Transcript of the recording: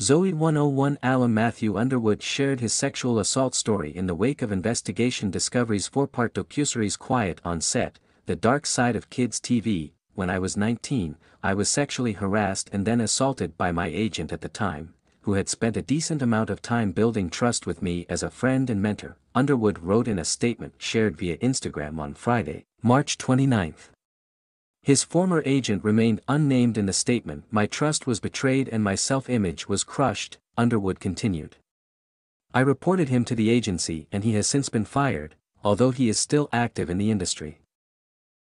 Zoey 101 Alum Matthew Underwood shared his sexual assault story in the wake of Investigation Discovery's four-part docuseries Quiet on Set, The Dark Side of Kids TV, when I was 19, I was sexually harassed and then assaulted by my agent at the time, who had spent a decent amount of time building trust with me as a friend and mentor, Underwood wrote in a statement shared via Instagram on Friday, March 29. His former agent remained unnamed in the statement My trust was betrayed and my self-image was crushed, Underwood continued. I reported him to the agency and he has since been fired, although he is still active in the industry.